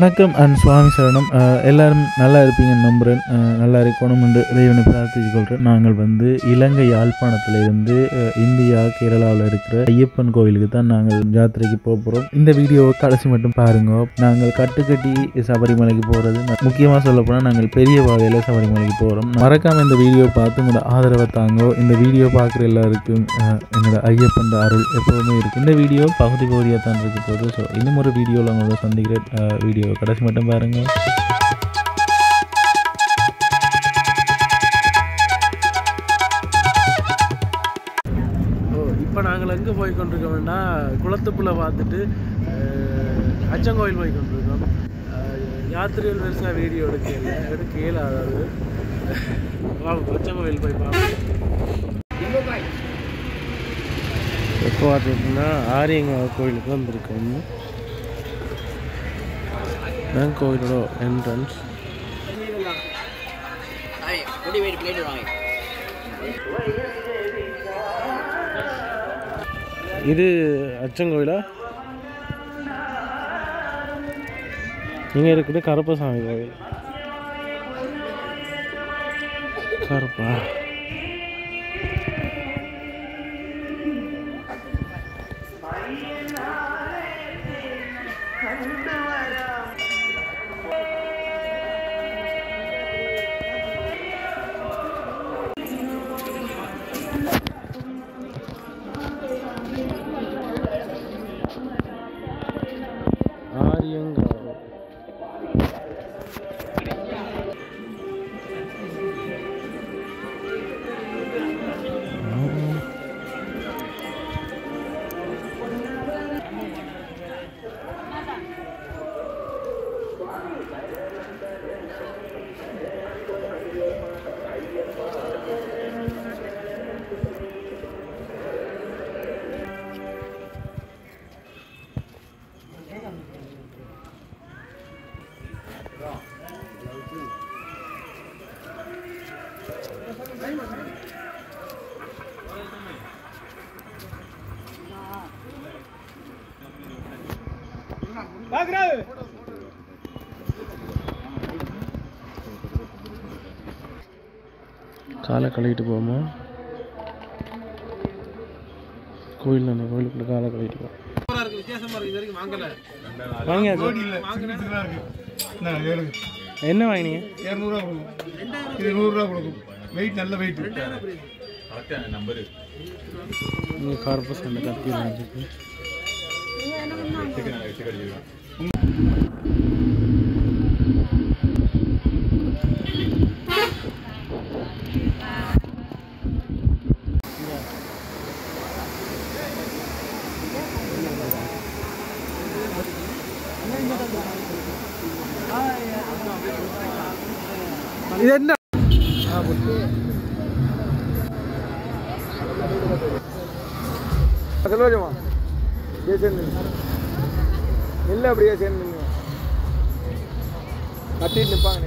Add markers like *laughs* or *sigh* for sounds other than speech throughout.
வணக்கம் அண்ட் சுவாமி சரணம். எல்லாரும் நல்லா இருப்பீங்கன்னு நம்புகிறேன் நல்லா இருக்கணும் என்று இறைவனை பிரார்த்திச்சு கொள்கிறேன். நாங்கள் வந்து இலங்கை யாழ்ப்பாணத்தில் இருந்து இந்தியா கேரளாவில் இருக்கிற ஐயப்பன் கோவிலுக்கு தான் நாங்கள் யாத்திரைக்கு போக போகிறோம் இந்த வீடியோவை கடைசி மட்டும் பாருங்க. நாங்கள் கட்டுக்கட்டி சபரிமலைக்கு போகிறது முக்கியமாக சொல்லப்போனால் நாங்கள் பெரிய பாதையில் சபரிமலைக்கு போகிறோம் மறக்காமல் இந்த வீடியோ பார்த்து உங்களோட ஆதரவை தாங்கோ. இந்த வீடியோ பார்க்குற எல்லாருக்கும் எங்களோட என்னோட ஐயப்பன் அருள் எப்போதுமே இருக்குது இந்த வீடியோ பகுதி பகுதியாக தான் இருக்க போகுது. ஸோ இன்னும் ஒரு வீடியோவில் உங்களை சந்திக்கிற வீடியோ வீடியோ கடைசி மட்டும் பாருங்கள் ஓ இப்போ நாங்கள் எங்கே போய் கொண்டிருக்கோம்னா குளத்துப்புள்ள பார்த்துட்டு அச்சங்கோவில் அச்சங்கோயில் போய் கொண்டிருக்கோம் யாத்திரைகள் பெருசாக வீடியோ எடுக்கல எடுக்க இயலாது பார்ப்போம் அச்சங்கோயில் போய் பார்ப்போம். எப்போ பார்த்துக்கிட்டிங்கன்னா ஆரியங்காவ கோயிலுக்கு வந்திருக்கோம். தான் கோயிலோட என்ட்ரன்ஸ் இது அச்சங்கோயிலா இங்கே இருக்குது கருப்பசாமி கோயில். கருப்பா. Android. ஆரியங்காவ் காலை கழுவிட்டு போவோமா? கோயில் தானே கோயிலுக்குள்ள காலை கழுவிட்டு போவோம் என்ன வாங்கினீங்க? இரநூறுவா கொடுக்கும் இது நூறுரூவா கொடுக்கும். வெயிட் நல்ல வெயிட் நீங்கள் கருப்பு சண்டை கத்தி வாங்கிட்டு இது என்ன அப்படியே சேர்ந்து இல்லை அப்படியே சேர்ந்துங்க கட்டிட்டு நிற்பாங்க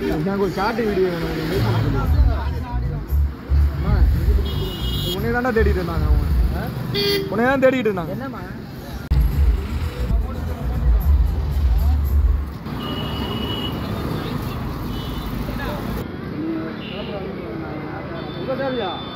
நீங்கள் எனக்கு ஒரு ஷார்ட் வீடியோ வேணும். உன்னை தான்டா தேடிட்டு இருந்தாங்க அவங்க. உன்னை தான் தேடிட்டு இருந்தாங்க. என்னம்மா? 多少钱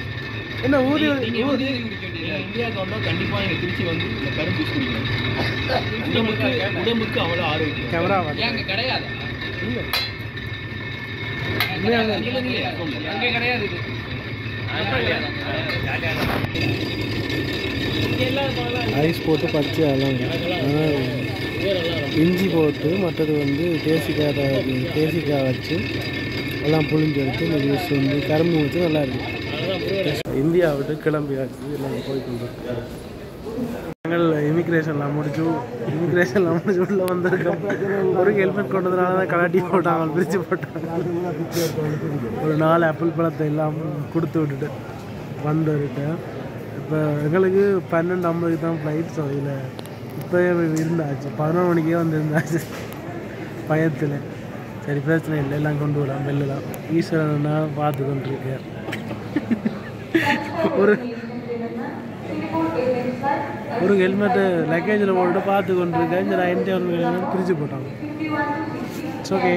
என்ன ஊதி ஊதி இந்தியாவுக்கு வந்தா கண்டிப்பா எங்க திருச்சி வந்து இந்த கரும்பு ஜூஸ் குடிக்கணும். *laughs* உடம்புக்கு உடம்புக்கு அவ்வளவு ஆரோக்கியம். கேமரா அங்க கிடையாது? இல்லை. அங்க கிடையாது இது. ஐஸ் போட்டு பச்சை அலங்க இஞ்சி போட்டு மற்றது வந்து தேசிக்காய் தேசிக்காய் வச்சு எல்லாம் புளிஞ்சு எடுத்து இந்த ஜூஸ் வந்து கரும்பு வச்சு நல்லா இருக்கு. இந்தியா விட்டு கிளம்பியாச்சு எல்லாம் போய் கொண்டிருக்கோம் நாங்கள் இமிக்ரேஷன்லாம் முடிச்சு இமிக்ரேஷன்லாம் முடிச்சு உள்ளே வந்திருக்கோம். ஒரு ஹெல்மெட் கொண்டதுனால தான் கலாட்டி போட்டாங்க பிரித்து போட்டாங்க. ஒரு நாலு ஆப்பிள் பழத்தை எல்லாம் கொடுத்து விட்டுட்டு வந்திருக்கேன். இப்போ எங்களுக்கு பன்னெண்டு ஐம்பதுக்கு தான் ஃப்ளைட் ஸோ இதில் இப்போ இருந்தாச்சு. பதினொரு மணிக்கே வந்து இருந்தாச்சு. பயத்தில். சரி பிரச்சனை இல்லை. எல்லாம் கொண்டு வரலாம் வெளிலலாம் ஈஸ்வரன் பார்த்து கொண்டிருக்கேன் ஒரு ஒரு ஹெல்மெட்டு லக்கேஜில் போட்டு பார்த்து கொண்டிருக்கேன் சரி என்கிட்ட ஒரு பிரித்து போட்டாங்க. It's okay